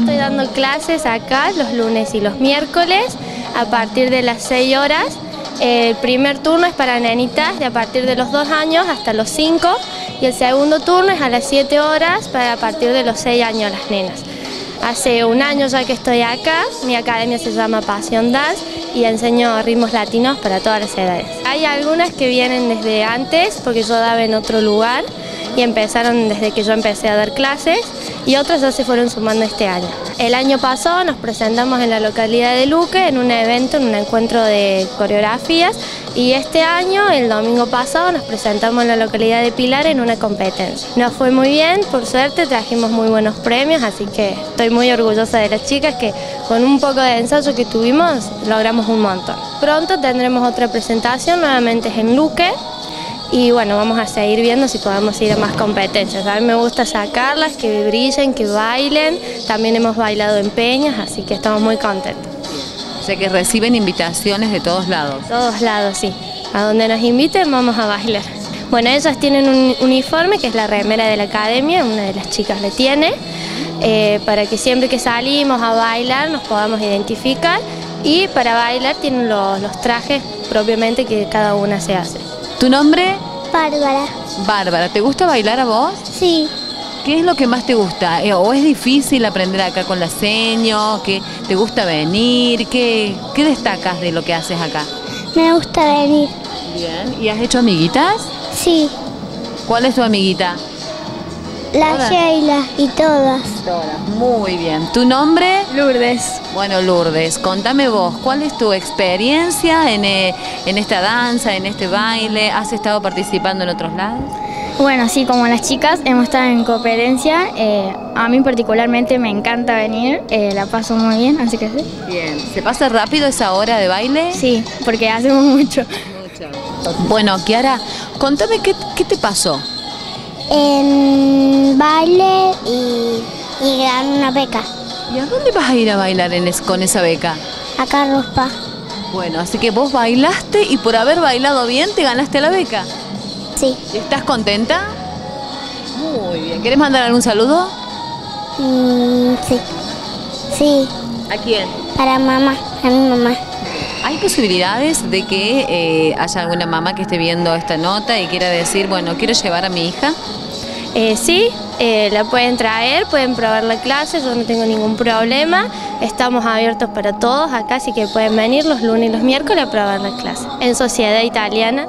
Estoy dando clases acá los lunes y los miércoles a partir de las 6 horas. El primer turno es para nenitas de a partir de los 2 años hasta los 5 y el segundo turno es a las 7 horas para a partir de los 6 años las nenas. Hace un año ya que estoy acá, mi academia se llama Pasión Dance y enseño ritmos latinos para todas las edades. Hay algunas que vienen desde antes porque yo daba en otro lugar y empezaron desde que yo empecé a dar clases y otras ya se fueron sumando este año. El año pasado nos presentamos en la localidad de Luque en un evento, en un encuentro de coreografías y este año, el domingo pasado, nos presentamos en la localidad de Pilar en una competencia. Nos fue muy bien, por suerte trajimos muy buenos premios, así que estoy muy orgullosa de las chicas que con un poco de ensayo que tuvimos logramos un montón. Pronto tendremos otra presentación, nuevamente en Luque, y bueno, vamos a seguir viendo si podemos ir a más competencias. A mí me gusta sacarlas, que brillen, que bailen. También hemos bailado en peñas, así que estamos muy contentos. O sea que reciben invitaciones de todos lados. Todos lados, sí. A donde nos inviten vamos a bailar. Bueno, ellas tienen un uniforme que es la remera de la academia, una de las chicas le tiene, eh, para que siempre que salimos a bailar nos podamos identificar y para bailar tienen los, los trajes propiamente que cada una se hace. ¿Tu nombre? Bárbara. Bárbara, ¿te gusta bailar a vos? Sí. ¿Qué es lo que más te gusta? Eh, ¿O es difícil aprender acá con la seño? ¿Qué te gusta venir? ¿Qué, ¿Qué destacas de lo que haces acá? Me gusta venir. Bien. ¿Y has hecho amiguitas? Sí. ¿Cuál es tu amiguita? La Todas. Sheila y todas. Todas. Muy bien. ¿Tu nombre? Lourdes. Bueno, Lourdes, contame vos, ¿cuál es tu experiencia en, eh, en esta danza, en este baile? ¿Has estado participando en otros lados? Bueno, sí, como las chicas hemos estado en competencia. eh, a mí particularmente me encanta venir, eh, la paso muy bien, así que sí. Bien. ¿Se pasa rápido esa hora de baile? Sí, porque hacemos mucho. Bueno, Kiara, contame qué, qué te pasó. En baile y, y ganar una beca. ¿Y a dónde vas a ir a bailar en es- con esa beca? Acá Ruspa. Bueno, así que vos bailaste y por haber bailado bien te ganaste la beca. Sí. ¿Estás contenta? Muy bien. ¿Querés mandar algún saludo? Mm, sí. Sí. ¿A quién? Para mamá. A mi mamá. ¿Hay posibilidades de que eh, haya alguna mamá que esté viendo esta nota y quiera decir, bueno, quiero llevar a mi hija? Eh, sí, eh, la pueden traer, pueden probar la clase, yo no tengo ningún problema. Estamos abiertos para todos acá, así que pueden venir los lunes y los miércoles a probar la clase. En Sociedad Italiana.